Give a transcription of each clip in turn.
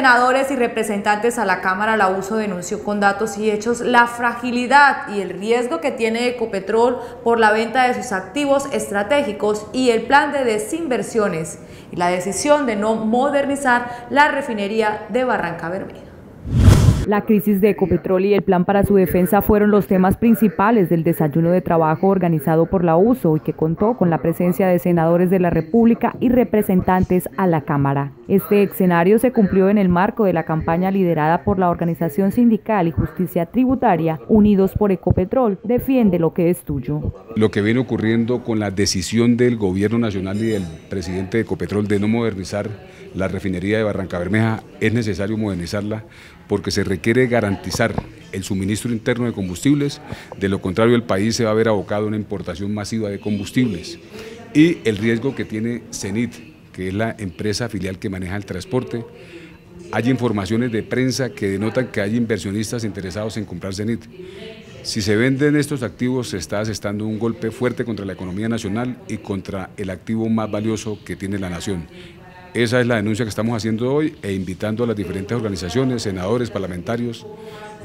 Senadores y representantes a la Cámara, la USO denunció con datos y hechos la fragilidad y el riesgo que tiene Ecopetrol por la venta de sus activos estratégicos y el plan de desinversiones y la decisión de no modernizar la refinería de Barranca Bermeja. La crisis de Ecopetrol y el plan para su defensa fueron los temas principales del desayuno de trabajo organizado por la USO y que contó con la presencia de senadores de la República y representantes a la Cámara. Este escenario se cumplió en el marco de la campaña liderada por la Organización Sindical y Justicia Tributaria Unidos por Ecopetrol, Defiende lo que es tuyo. Lo que viene ocurriendo con la decisión del Gobierno Nacional y del presidente de Ecopetrol de no modernizar la refinería de Barranca Bermeja, es necesario modernizarla porque se requiere garantizar el suministro interno de combustibles, de lo contrario el país se va a ver abocado a una importación masiva de combustibles. Y el riesgo que tiene CENIT, que es la empresa filial que maneja el transporte, hay informaciones de prensa que denotan que hay inversionistas interesados en comprar CENIT. Si se venden estos activos, se está asestando un golpe fuerte contra la economía nacional y contra el activo más valioso que tiene la nación, esa es la denuncia que estamos haciendo hoy e invitando a las diferentes organizaciones, senadores, parlamentarios,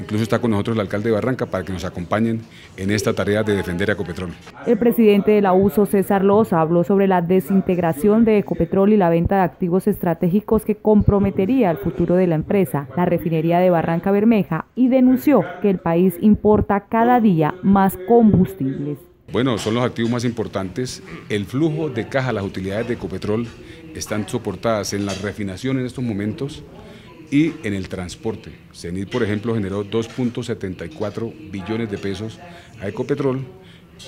incluso está con nosotros el alcalde de Barranca para que nos acompañen en esta tarea de defender a Ecopetrol. El presidente de la USO, César Loza, habló sobre la desintegración de Ecopetrol y la venta de activos estratégicos que comprometería el futuro de la empresa, la refinería de Barranca Bermeja, y denunció que el país importa cada día más combustibles. Bueno, son los activos más importantes. El flujo de caja, las utilidades de Ecopetrol están soportadas en la refinación en estos momentos y en el transporte. CENIT, por ejemplo, generó 2.74 billones de pesos a Ecopetrol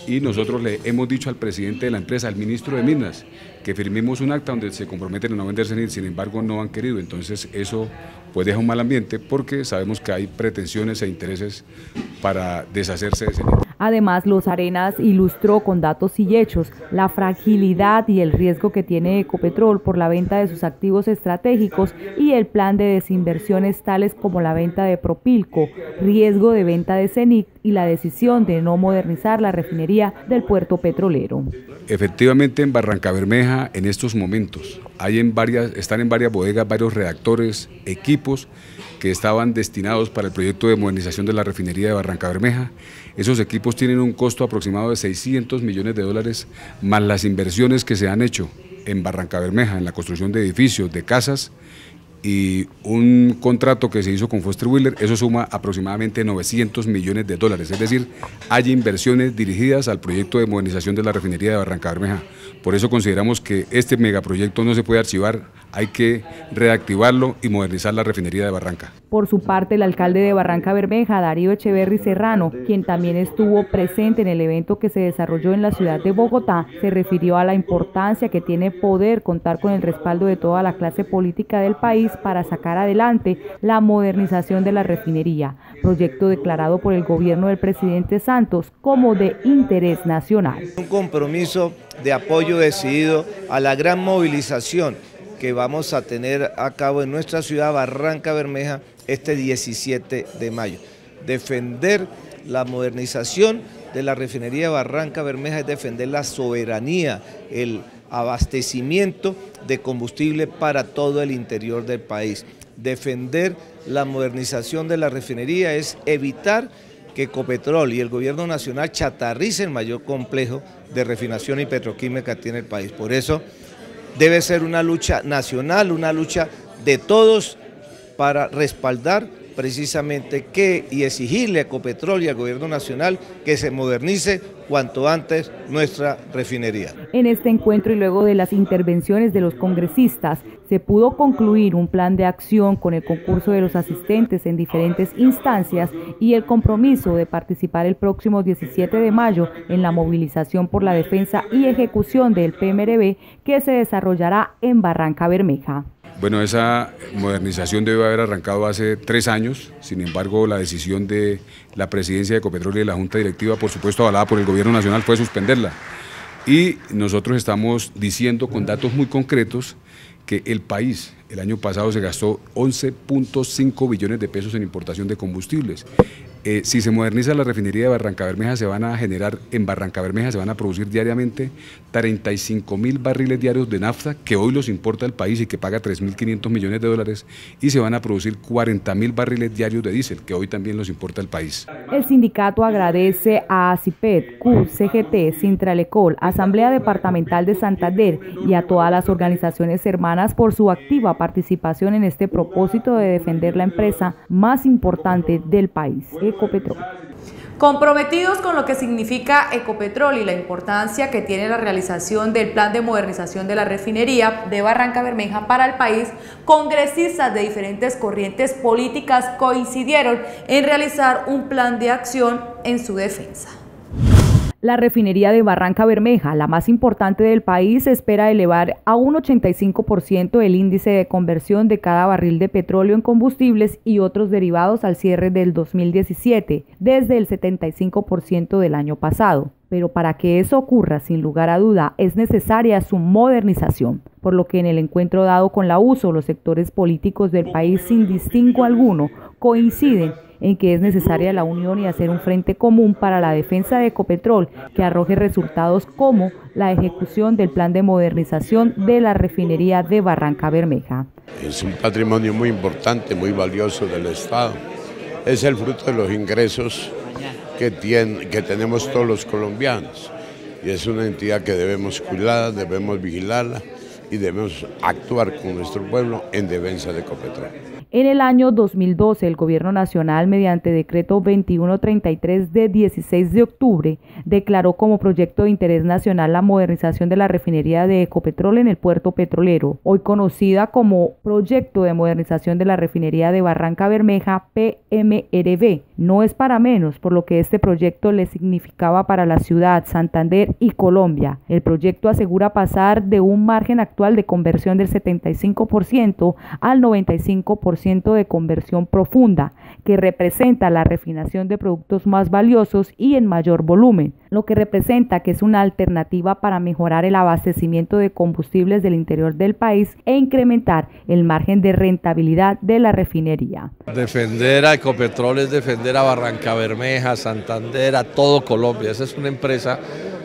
y nosotros le hemos dicho al presidente de la empresa, al ministro de Minas, que firmemos un acta donde se comprometen a no vender CENIT, sin embargo no han querido. Entonces eso pues deja un mal ambiente porque sabemos que hay pretensiones e intereses para deshacerse de CENIT. Además, Los Arenas ilustró con datos y hechos la fragilidad y el riesgo que tiene Ecopetrol por la venta de sus activos estratégicos y el plan de desinversiones tales como la venta de Propilco, riesgo de venta de CENIC y la decisión de no modernizar la refinería del puerto petrolero. Efectivamente, en Barranca Bermeja, en estos momentos, hay en varias, están en varias bodegas varios reactores, equipos que estaban destinados para el proyecto de modernización de la refinería de Barranca Bermeja. Esos equipos tienen un costo aproximado de 600 millones de dólares, más las inversiones que se han hecho en Barranca Bermeja, en la construcción de edificios, de casas, y un contrato que se hizo con Foster Wheeler, eso suma aproximadamente 900 millones de dólares. Es decir, hay inversiones dirigidas al proyecto de modernización de la refinería de Barranca Bermeja. Por eso consideramos que este megaproyecto no se puede archivar, hay que reactivarlo y modernizar la refinería de Barranca. Por su parte, el alcalde de Barranca Bermeja, Darío Echeverry Serrano, quien también estuvo presente en el evento que se desarrolló en la ciudad de Bogotá, se refirió a la importancia que tiene poder contar con el respaldo de toda la clase política del país para sacar adelante la modernización de la refinería, proyecto declarado por el gobierno del presidente Santos como de interés nacional. Un compromiso de apoyo decidido a la gran movilización que vamos a tener a cabo en nuestra ciudad Barranca Bermeja este 17 de mayo. Defender la modernización de la refinería Barranca Bermeja es defender la soberanía, el abastecimiento de combustible para todo el interior del país. Defender la modernización de la refinería es evitar que Ecopetrol y el gobierno nacional chatarricen el mayor complejo de refinación y petroquímica que tiene el país. Por eso debe ser una lucha nacional, una lucha de todos para respaldar precisamente que y exigirle a Ecopetrol y al gobierno nacional que se modernice cuanto antes nuestra refinería. En este encuentro y luego de las intervenciones de los congresistas, se pudo concluir un plan de acción con el concurso de los asistentes en diferentes instancias y el compromiso de participar el próximo 17 de mayo en la movilización por la defensa y ejecución del PMRB que se desarrollará en Barranca Bermeja. Bueno, esa modernización debe haber arrancado hace tres años, sin embargo la decisión de la presidencia de Ecopetrol y de la Junta Directiva, por supuesto avalada por el Gobierno Nacional, fue suspenderla. Y nosotros estamos diciendo con datos muy concretos que el país el año pasado se gastó 11.5 billones de pesos en importación de combustibles. Eh, si se moderniza la refinería de Barranca Bermeja, se van a generar, en Barranca Bermeja se van a producir diariamente 35 mil barriles diarios de nafta, que hoy los importa el país y que paga 3.500 millones de dólares, y se van a producir 40 mil barriles diarios de diésel, que hoy también los importa el país. El sindicato agradece a ACIPET, CUS, CGT, Sintralecol, Asamblea Departamental de Santander y a todas las organizaciones hermanas por su activa participación en este propósito de defender la empresa más importante del país, Comprometidos con lo que significa Ecopetrol y la importancia que tiene la realización del plan de modernización de la refinería de Barranca Bermeja para el país, congresistas de diferentes corrientes políticas coincidieron en realizar un plan de acción en su defensa. La refinería de Barranca Bermeja, la más importante del país, espera elevar a un 85% el índice de conversión de cada barril de petróleo en combustibles y otros derivados al cierre del 2017, desde el 75% del año pasado. Pero para que eso ocurra, sin lugar a duda, es necesaria su modernización, por lo que en el encuentro dado con la USO, los sectores políticos del país sin distingo alguno coinciden en que es necesaria la unión y hacer un frente común para la defensa de Ecopetrol que arroje resultados como la ejecución del plan de modernización de la refinería de Barranca Bermeja. Es un patrimonio muy importante, muy valioso del Estado. Es el fruto de los ingresos que, que tenemos todos los colombianos. Y es una entidad que debemos cuidarla, debemos vigilarla y debemos actuar con nuestro pueblo en defensa de Ecopetrol. En el año 2012, el Gobierno Nacional, mediante decreto 2133 de 16 de octubre, declaró como proyecto de interés nacional la modernización de la refinería de Ecopetrol en el puerto petrolero, hoy conocida como Proyecto de Modernización de la Refinería de Barranca Bermeja, PMRB. No es para menos por lo que este proyecto le significaba para la ciudad, Santander y Colombia. El proyecto asegura pasar de un margen actual de conversión del 75% al 95% de conversión profunda, que representa la refinación de productos más valiosos y en mayor volumen, lo que representa que es una alternativa para mejorar el abastecimiento de combustibles del interior del país e incrementar el margen de rentabilidad de la refinería. Defender a Ecopetrol es defender a Barranca Bermeja, Santander, a todo Colombia. Esa es una empresa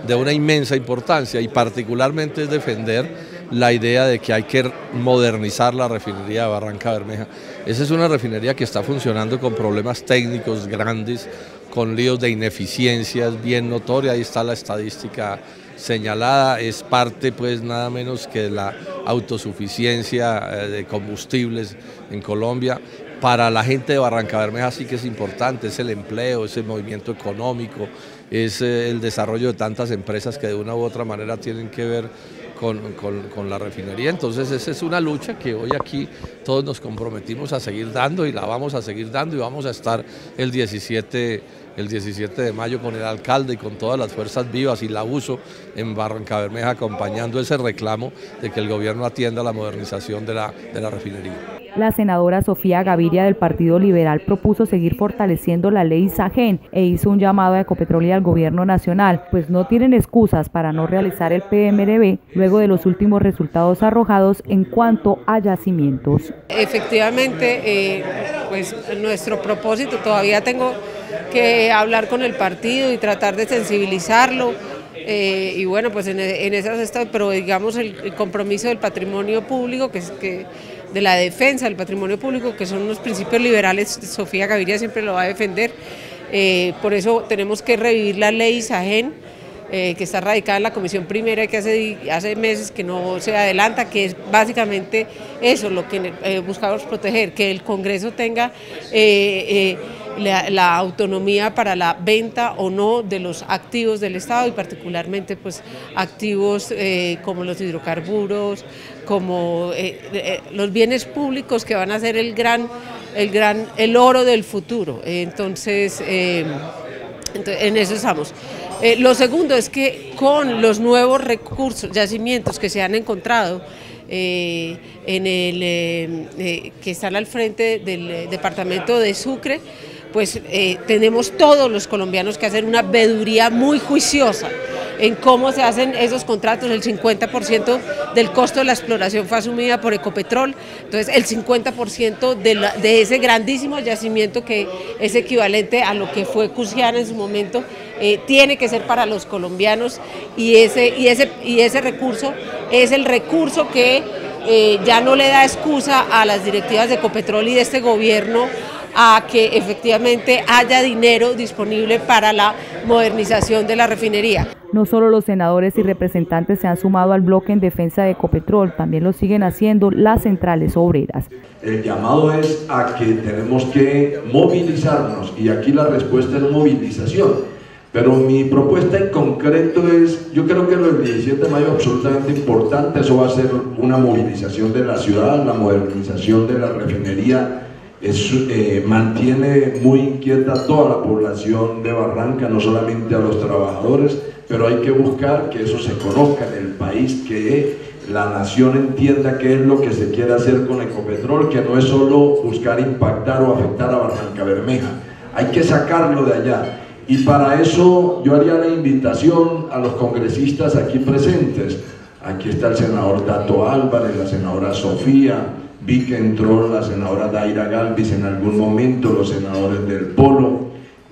de una inmensa importancia y particularmente es defender la idea de que hay que modernizar la refinería de Barranca Bermeja. Esa es una refinería que está funcionando con problemas técnicos grandes, con líos de ineficiencias bien notorias, ahí está la estadística señalada, es parte pues nada menos que la autosuficiencia eh, de combustibles en Colombia. Para la gente de Barranca Bermeja sí que es importante, es el empleo, es el movimiento económico, es eh, el desarrollo de tantas empresas que de una u otra manera tienen que ver con, la refinería. Entonces esa es una lucha que hoy aquí todos nos comprometimos a seguir dando y la vamos a seguir dando y vamos a estar el 17, el 17 de mayo con el alcalde y con todas las fuerzas vivas y la uso en Barranca Bermeja acompañando ese reclamo de que el gobierno atienda la modernización de la, de la refinería. La senadora Sofía Gaviria del Partido Liberal propuso seguir fortaleciendo la ley SAGEN e hizo un llamado a Ecopetrol y al gobierno nacional, pues no tienen excusas para no realizar el PMRB luego de los últimos resultados arrojados en cuanto a yacimientos. Efectivamente, eh, pues nuestro propósito, todavía tengo que hablar con el partido y tratar de sensibilizarlo. Eh, y bueno, pues en, esas está, pero digamos el, compromiso del patrimonio público, que es que de la defensa del patrimonio público, que son unos principios liberales, Sofía Gaviria siempre lo va a defender. Eh, por eso tenemos que revivir la ley SAGEN, eh, que está radicada en la Comisión Primera y que hace, hace meses que no se adelanta, que es básicamente eso, lo que eh, buscamos proteger, que el Congreso tenga la, autonomía para la venta o no de los activos del Estado y particularmente pues activos eh, como los hidrocarburos, como eh, eh, los bienes públicos que van a ser el gran, el gran, el oro del futuro. Entonces, en eso estamos. Lo segundo es que con los nuevos recursos, yacimientos que se han encontrado, en el, que están al frente del departamento de Sucre, pues eh, tenemos todos los colombianos que hacer una veduría muy juiciosa en cómo se hacen esos contratos. El 50% del costo de la exploración fue asumida por Ecopetrol, entonces el 50% de, de ese grandísimo yacimiento que es equivalente a lo que fue Cusiana en su momento, eh, tiene que ser para los colombianos y ese, y ese, y ese recurso es el recurso que eh, ya no le da excusa a las directivas de Ecopetrol y de este gobierno a que efectivamente haya dinero disponible para la modernización de la refinería. No solo los senadores y representantes se han sumado al bloque en defensa de Ecopetrol, también lo siguen haciendo las centrales obreras. El llamado es a que tenemos que movilizarnos y aquí la respuesta es movilización. Pero mi propuesta en concreto es, yo creo que lo del 17 de mayo es absolutamente importante, eso va a ser una movilización de la ciudad, la modernización de la refinería, eh, mantiene muy inquieta a toda la población de Barranca, no solamente a los trabajadores, pero hay que buscar que eso se conozca en el país, que la nación entienda qué es lo que se quiere hacer con Ecopetrol, que no es solo buscar impactar o afectar a Barranca Bermeja, hay que sacarlo de allá. Y para eso yo haría la invitación a los congresistas aquí presentes. Aquí está el senador Tato Álvarez, la senadora Sofía, Vi que entró la senadora Daira Galvis en algún momento, los senadores del Polo,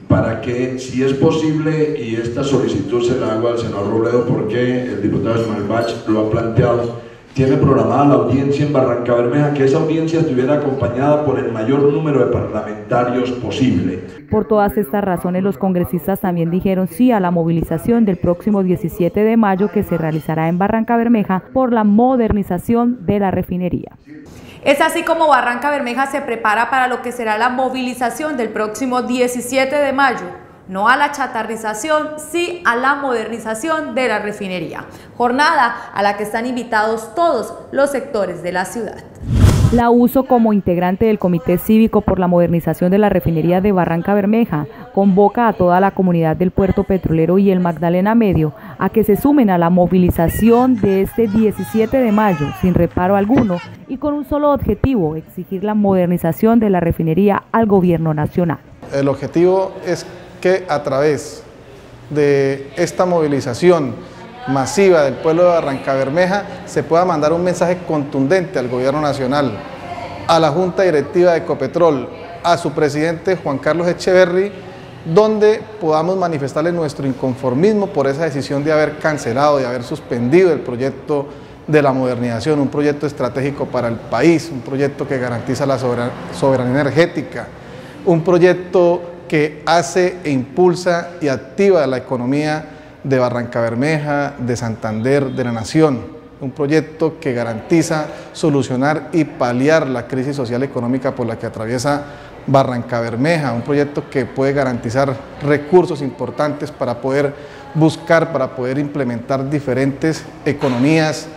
para que, si es posible, y esta solicitud se la hago al senador Robledo porque el diputado Bach lo ha planteado, tiene programada la audiencia en Barranca Bermeja, que esa audiencia estuviera acompañada por el mayor número de parlamentarios posible. Por todas estas razones, los congresistas también dijeron sí a la movilización del próximo 17 de mayo que se realizará en Barranca Bermeja por la modernización de la refinería. Es así como Barranca Bermeja se prepara para lo que será la movilización del próximo 17 de mayo, no a la chatarrización, sí a la modernización de la refinería, jornada a la que están invitados todos los sectores de la ciudad. La uso como integrante del Comité Cívico por la Modernización de la Refinería de Barranca Bermeja convoca a toda la comunidad del puerto petrolero y el Magdalena Medio a que se sumen a la movilización de este 17 de mayo sin reparo alguno y con un solo objetivo, exigir la modernización de la refinería al gobierno nacional. El objetivo es que a través de esta movilización masiva del pueblo de Barranca Bermeja se pueda mandar un mensaje contundente al gobierno nacional, a la Junta Directiva de Ecopetrol, a su presidente Juan Carlos Echeverry, donde podamos manifestarle nuestro inconformismo por esa decisión de haber cancelado, de haber suspendido el proyecto de la modernización, un proyecto estratégico para el país, un proyecto que garantiza la soberanía energética, un proyecto que hace e impulsa y activa la economía de Barranca Bermeja, de Santander, de la Nación. Un proyecto que garantiza solucionar y paliar la crisis social y económica por la que atraviesa Barranca Bermeja. Un proyecto que puede garantizar recursos importantes para poder buscar, para poder implementar diferentes economías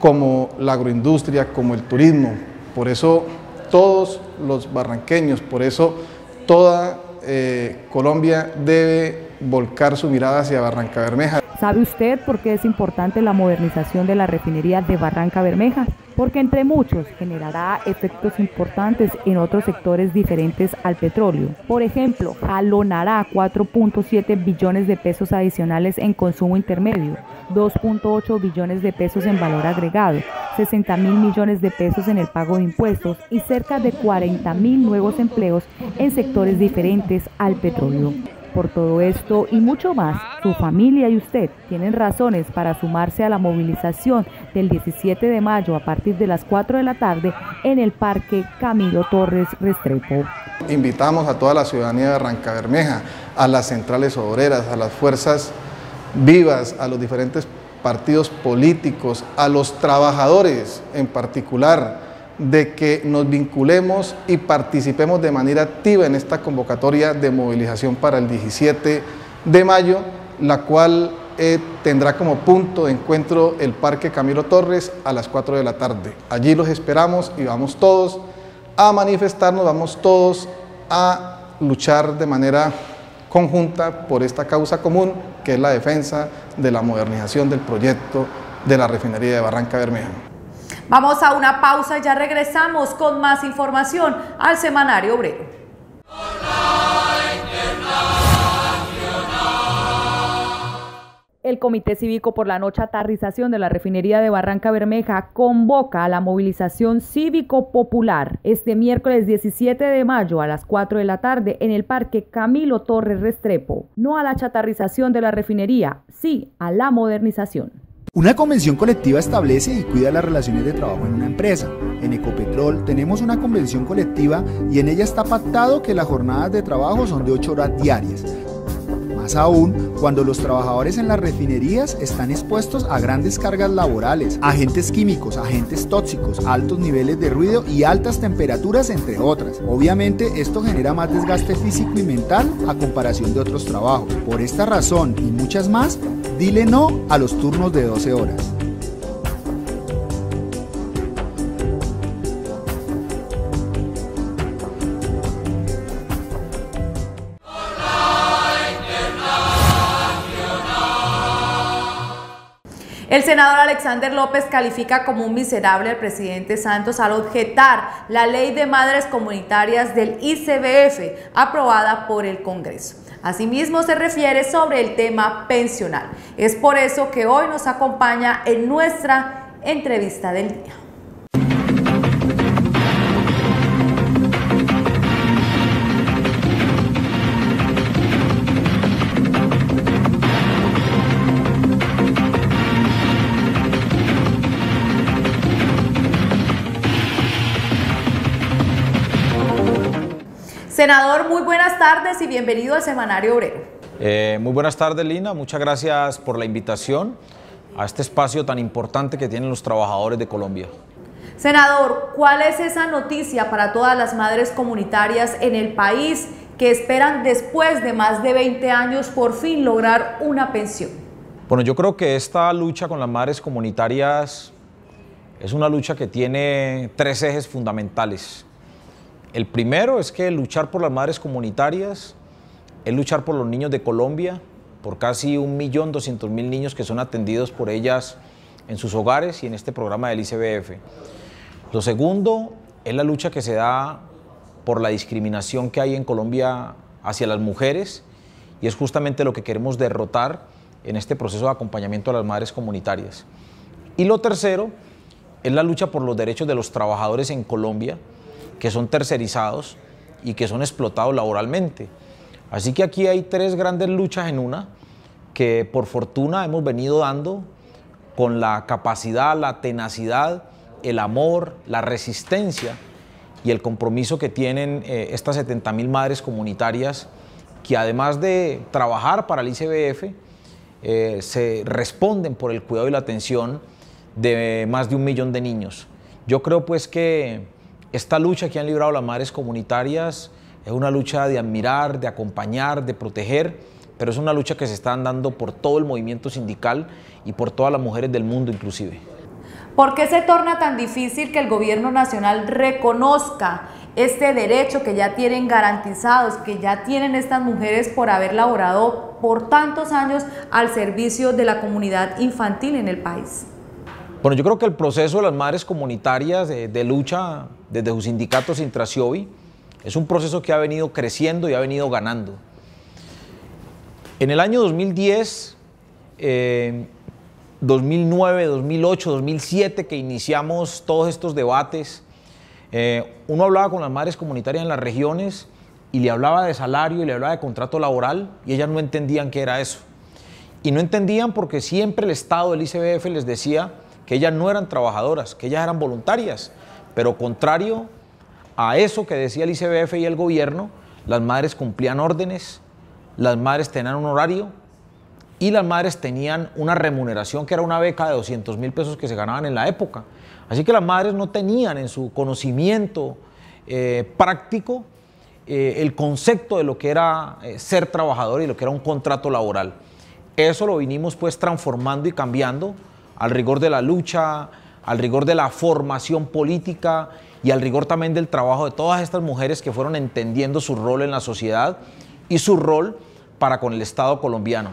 como la agroindustria, como el turismo. Por eso todos los barranqueños, por eso toda eh, Colombia debe volcar su mirada hacia Barranca Bermeja. ¿Sabe usted por qué es importante la modernización de la refinería de Barranca Bermeja? Porque entre muchos generará efectos importantes en otros sectores diferentes al petróleo. Por ejemplo, jalonará 4.7 billones de pesos adicionales en consumo intermedio, 2.8 billones de pesos en valor agregado, 60 mil millones de pesos en el pago de impuestos y cerca de 40 mil nuevos empleos en sectores diferentes al petróleo. Por todo esto y mucho más, su familia y usted tienen razones para sumarse a la movilización del 17 de mayo a partir de las 4 de la tarde en el Parque Camilo Torres Restrepo. Invitamos a toda la ciudadanía de Arranca Bermeja, a las centrales obreras, a las fuerzas vivas, a los diferentes partidos políticos, a los trabajadores en particular, de que nos vinculemos y participemos de manera activa en esta convocatoria de movilización para el 17 de mayo, la cual eh, tendrá como punto de encuentro el Parque Camilo Torres a las 4 de la tarde. Allí los esperamos y vamos todos a manifestarnos, vamos todos a luchar de manera conjunta por esta causa común que es la defensa de la modernización del proyecto de la refinería de Barranca Bermeja. Vamos a una pausa y ya regresamos con más información al Semanario Obrero. El Comité Cívico por la No Chatarrización de la Refinería de Barranca Bermeja convoca a la movilización cívico-popular este miércoles 17 de mayo a las 4 de la tarde en el Parque Camilo Torres Restrepo. No a la chatarrización de la refinería, sí a la modernización. Una convención colectiva establece y cuida las relaciones de trabajo en una empresa. En Ecopetrol tenemos una convención colectiva y en ella está pactado que las jornadas de trabajo son de 8 horas diarias más aún cuando los trabajadores en las refinerías están expuestos a grandes cargas laborales, agentes químicos, agentes tóxicos, altos niveles de ruido y altas temperaturas, entre otras. Obviamente esto genera más desgaste físico y mental a comparación de otros trabajos. Por esta razón y muchas más, dile no a los turnos de 12 horas. El senador Alexander López califica como un miserable al presidente Santos al objetar la ley de madres comunitarias del ICBF aprobada por el Congreso. Asimismo se refiere sobre el tema pensional. Es por eso que hoy nos acompaña en nuestra entrevista del día. Senador, muy buenas tardes y bienvenido al Semanario Obrero. Eh, muy buenas tardes, Lina. Muchas gracias por la invitación a este espacio tan importante que tienen los trabajadores de Colombia. Senador, ¿cuál es esa noticia para todas las madres comunitarias en el país que esperan después de más de 20 años por fin lograr una pensión? Bueno, yo creo que esta lucha con las madres comunitarias es una lucha que tiene tres ejes fundamentales. El primero es que luchar por las madres comunitarias es luchar por los niños de Colombia, por casi 1.200.000 niños que son atendidos por ellas en sus hogares y en este programa del ICBF. Lo segundo es la lucha que se da por la discriminación que hay en Colombia hacia las mujeres y es justamente lo que queremos derrotar en este proceso de acompañamiento a las madres comunitarias. Y lo tercero es la lucha por los derechos de los trabajadores en Colombia, que son tercerizados y que son explotados laboralmente. Así que aquí hay tres grandes luchas en una que por fortuna hemos venido dando con la capacidad, la tenacidad, el amor, la resistencia y el compromiso que tienen eh, estas 70 mil madres comunitarias que además de trabajar para el ICBF, eh, se responden por el cuidado y la atención de más de un millón de niños. Yo creo pues que esta lucha que han librado las madres comunitarias es una lucha de admirar, de acompañar, de proteger, pero es una lucha que se está dando por todo el movimiento sindical y por todas las mujeres del mundo inclusive. ¿Por qué se torna tan difícil que el gobierno nacional reconozca este derecho que ya tienen garantizados, que ya tienen estas mujeres por haber laborado por tantos años al servicio de la comunidad infantil en el país? Bueno, yo creo que el proceso de las madres comunitarias de, lucha desde sus sindicatos Intraciobi es un proceso que ha venido creciendo y ha venido ganando. En el año 2010, 2009, 2008, 2007, que iniciamos todos estos debates, eh, uno hablaba con las madres comunitarias en las regiones y le hablaba de salario y le hablaba de contrato laboral y ellas no entendían qué era eso. Y no entendían porque siempre el Estado, el ICBF, les decía que ellas no eran trabajadoras, que ellas eran voluntarias, pero contrario a eso que decía el ICBF y el gobierno, las madres cumplían órdenes, las madres tenían un horario y las madres tenían una remuneración que era una beca de 200 mil pesos que se ganaban en la época. Así que las madres no tenían en su conocimiento eh, práctico eh, el concepto de lo que era eh, ser trabajador y lo que era un contrato laboral. Eso lo vinimos pues transformando y cambiando al rigor de la lucha, al rigor de la formación política y al rigor también del trabajo de todas estas mujeres que fueron entendiendo su rol en la sociedad y su rol para con el Estado colombiano.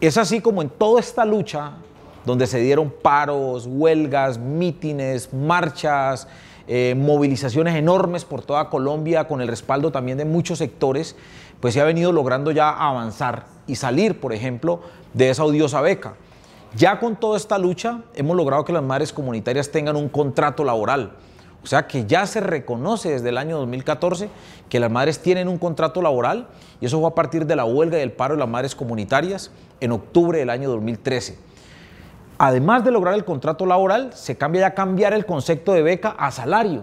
Es así como en toda esta lucha, donde se dieron paros, huelgas, mítines, marchas, eh, movilizaciones enormes por toda Colombia, con el respaldo también de muchos sectores, pues se ha venido logrando ya avanzar y salir, por ejemplo, de esa odiosa beca. Ya con toda esta lucha hemos logrado que las madres comunitarias tengan un contrato laboral. O sea que ya se reconoce desde el año 2014 que las madres tienen un contrato laboral y eso fue a partir de la huelga y el paro de las madres comunitarias en octubre del año 2013. Además de lograr el contrato laboral, se cambia ya cambiar el concepto de beca a salario.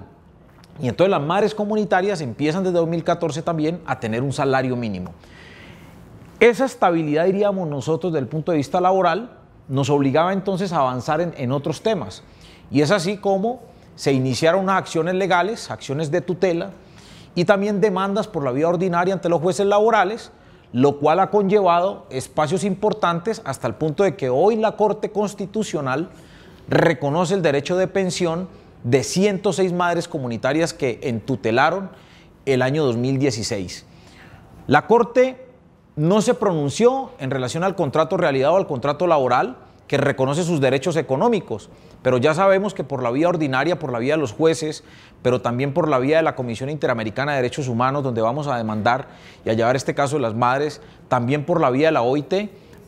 Y entonces las madres comunitarias empiezan desde 2014 también a tener un salario mínimo. Esa estabilidad, diríamos nosotros, desde el punto de vista laboral, nos obligaba entonces a avanzar en, otros temas. Y es así como se iniciaron unas acciones legales, acciones de tutela y también demandas por la vía ordinaria ante los jueces laborales, lo cual ha conllevado espacios importantes hasta el punto de que hoy la Corte Constitucional reconoce el derecho de pensión de 106 madres comunitarias que entutelaron el año 2016. La Corte no se pronunció en relación al contrato realidad o al contrato laboral que reconoce sus derechos económicos, pero ya sabemos que por la vía ordinaria, por la vía de los jueces, pero también por la vía de la Comisión Interamericana de Derechos Humanos, donde vamos a demandar y a llevar este caso de las madres, también por la vía de la OIT,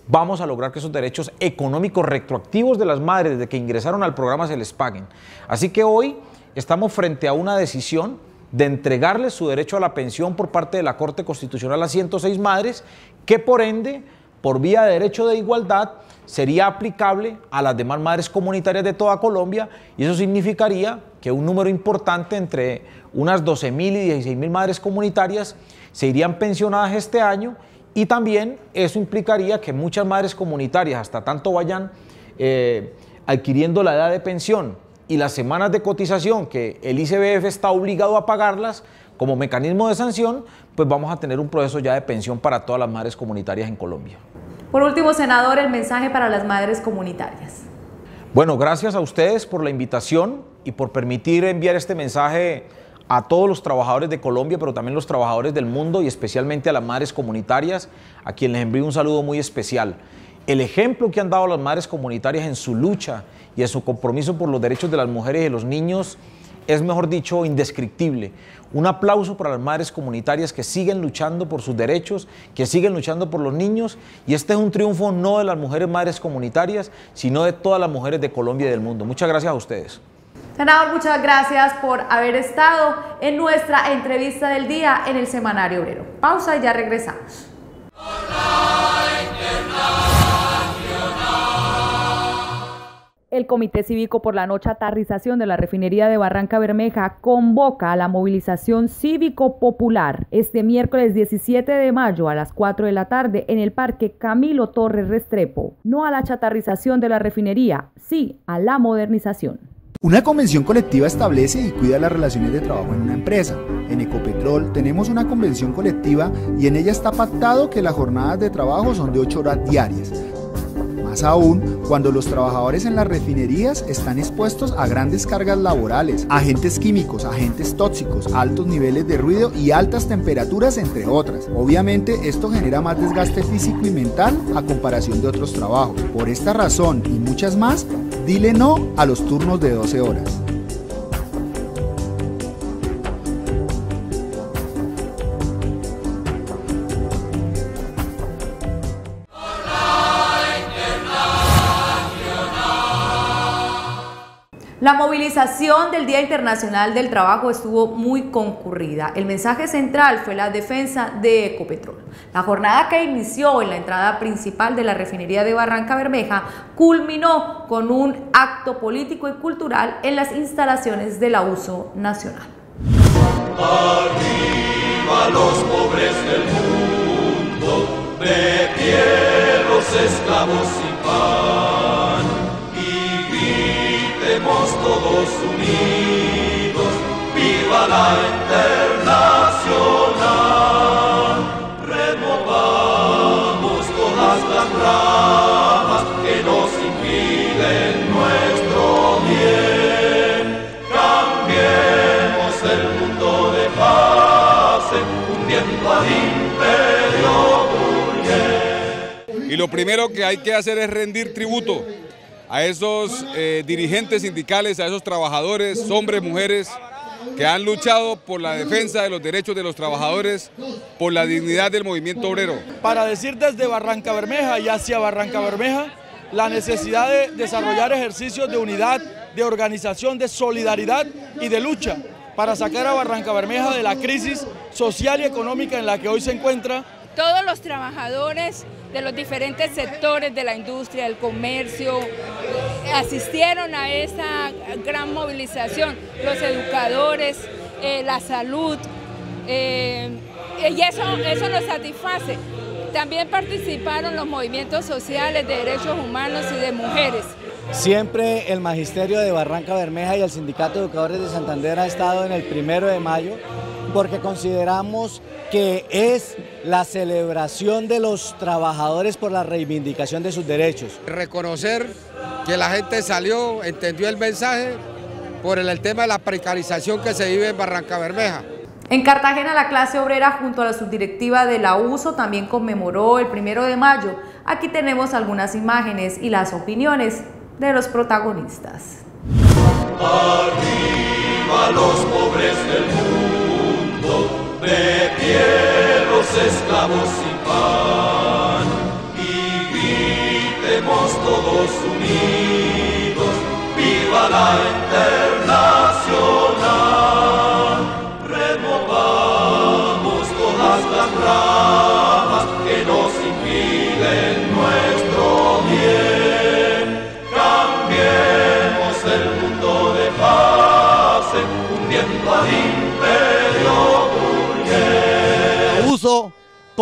vamos a lograr que esos derechos económicos retroactivos de las madres desde que ingresaron al programa se les paguen. Así que hoy estamos frente a una decisión de entregarles su derecho a la pensión por parte de la Corte Constitucional a 106 madres, que por ende, por vía de derecho de igualdad, sería aplicable a las demás madres comunitarias de toda Colombia y eso significaría que un número importante entre unas 12.000 y 16.000 madres comunitarias se irían pensionadas este año y también eso implicaría que muchas madres comunitarias, hasta tanto vayan eh, adquiriendo la edad de pensión y las semanas de cotización que el ICBF está obligado a pagarlas como mecanismo de sanción, pues vamos a tener un proceso ya de pensión para todas las madres comunitarias en Colombia. Por último, senador, el mensaje para las madres comunitarias. Bueno, gracias a ustedes por la invitación y por permitir enviar este mensaje a todos los trabajadores de Colombia, pero también los trabajadores del mundo y especialmente a las madres comunitarias, a quienes les envío un saludo muy especial. El ejemplo que han dado las madres comunitarias en su lucha y en su compromiso por los derechos de las mujeres y de los niños es, mejor dicho, indescriptible. Un aplauso para las madres comunitarias que siguen luchando por sus derechos, que siguen luchando por los niños. Y este es un triunfo no de las mujeres madres comunitarias, sino de todas las mujeres de Colombia y del mundo. Muchas gracias a ustedes. Senador, muchas gracias por haber estado en nuestra entrevista del día en el Semanario Obrero. Pausa y ya regresamos. El Comité Cívico por la No Chatarrización de la Refinería de Barranca Bermeja convoca a la movilización cívico-popular este miércoles 17 de mayo a las 4 de la tarde en el Parque Camilo Torres Restrepo. No a la chatarrización de la refinería, sí a la modernización. Una convención colectiva establece y cuida las relaciones de trabajo en una empresa. En Ecopetrol tenemos una convención colectiva y en ella está pactado que las jornadas de trabajo son de 8 horas diarias más aún cuando los trabajadores en las refinerías están expuestos a grandes cargas laborales, agentes químicos, agentes tóxicos, altos niveles de ruido y altas temperaturas, entre otras. Obviamente esto genera más desgaste físico y mental a comparación de otros trabajos. Por esta razón y muchas más, dile no a los turnos de 12 horas. La movilización del Día Internacional del Trabajo estuvo muy concurrida. El mensaje central fue la defensa de Ecopetrol. La jornada que inició en la entrada principal de la refinería de Barranca Bermeja culminó con un acto político y cultural en las instalaciones de la uso nacional. Los pobres del mundo, esclavos y pan todos unidos, viva la internacional, removamos todas las ramas que nos impiden nuestro bien, cambiemos el mundo de paz, hundiendo al imperio. Y lo primero que hay que hacer es rendir tributo a esos eh, dirigentes sindicales, a esos trabajadores, hombres, mujeres, que han luchado por la defensa de los derechos de los trabajadores, por la dignidad del movimiento obrero. Para decir desde Barranca Bermeja y hacia Barranca Bermeja, la necesidad de desarrollar ejercicios de unidad, de organización, de solidaridad y de lucha para sacar a Barranca Bermeja de la crisis social y económica en la que hoy se encuentra. Todos los trabajadores de los diferentes sectores de la industria, del comercio, asistieron a esta gran movilización, los educadores, eh, la salud, eh, y eso, eso nos satisface. También participaron los movimientos sociales de derechos humanos y de mujeres. Siempre el Magisterio de Barranca Bermeja y el Sindicato de Educadores de Santander ha estado en el primero de mayo porque consideramos que es la celebración de los trabajadores por la reivindicación de sus derechos. Reconocer que la gente salió, entendió el mensaje por el, tema de la precarización que se vive en Barranca Bermeja. En Cartagena, la clase obrera junto a la subdirectiva de la USO también conmemoró el primero de mayo. Aquí tenemos algunas imágenes y las opiniones de los protagonistas. Arriba los pobres del mundo, esclavos sin pan, y gritemos todos unidos, viva la internacional, removamos todas las ramas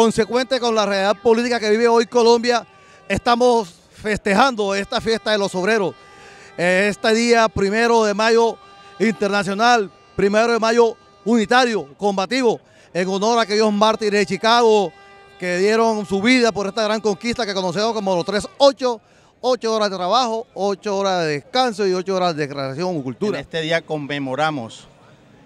consecuente con la realidad política que vive hoy Colombia, estamos festejando esta fiesta de los obreros. Este día, primero de mayo internacional, primero de mayo unitario, combativo, en honor a aquellos mártires de Chicago que dieron su vida por esta gran conquista que conocemos como los 3-8, 8 horas de trabajo, 8 horas de descanso y 8 horas de declaración o cultura. En este día conmemoramos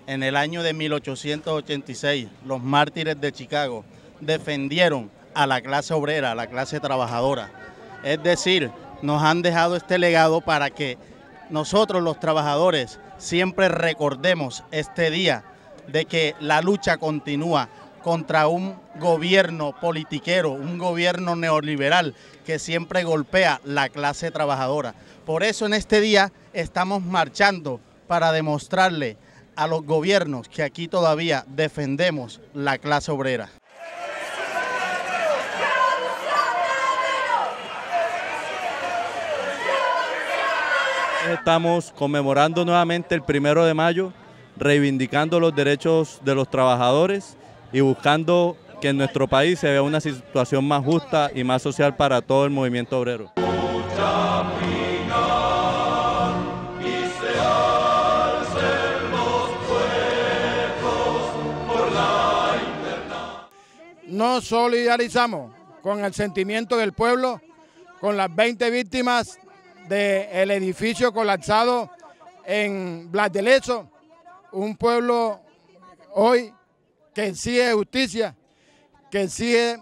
en el año de 1886 los mártires de Chicago defendieron a la clase obrera, a la clase trabajadora. Es decir, nos han dejado este legado para que nosotros los trabajadores siempre recordemos este día de que la lucha continúa contra un gobierno politiquero, un gobierno neoliberal que siempre golpea la clase trabajadora. Por eso en este día estamos marchando para demostrarle a los gobiernos que aquí todavía defendemos la clase obrera. Estamos conmemorando nuevamente el primero de mayo, reivindicando los derechos de los trabajadores y buscando que en nuestro país se vea una situación más justa y más social para todo el movimiento obrero. Nos solidarizamos con el sentimiento del pueblo, con las 20 víctimas del edificio colapsado en Blas de Lezo, un pueblo hoy que exige justicia, que exige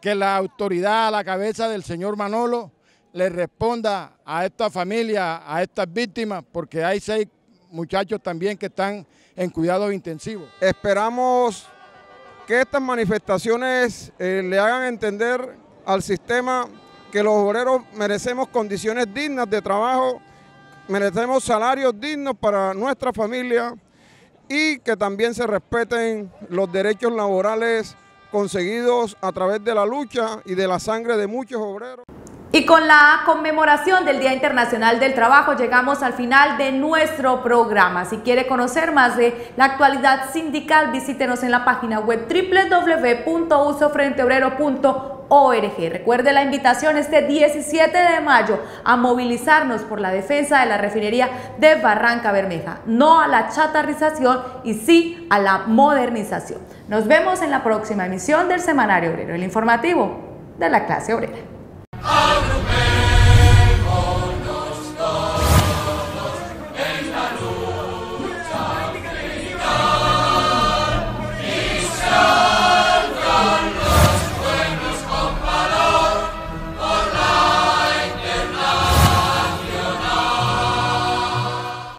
que la autoridad a la cabeza del señor Manolo le responda a esta familia, a estas víctimas, porque hay seis muchachos también que están en cuidados intensivos. Esperamos que estas manifestaciones eh, le hagan entender al sistema que los obreros merecemos condiciones dignas de trabajo, merecemos salarios dignos para nuestra familia y que también se respeten los derechos laborales conseguidos a través de la lucha y de la sangre de muchos obreros. Y con la conmemoración del Día Internacional del Trabajo llegamos al final de nuestro programa. Si quiere conocer más de la actualidad sindical, visítenos en la página web www.usofrenteobrero.org. Recuerde la invitación este 17 de mayo a movilizarnos por la defensa de la refinería de Barranca Bermeja. No a la chatarrización y sí a la modernización. Nos vemos en la próxima emisión del Semanario Obrero, el informativo de la clase obrera. Amen.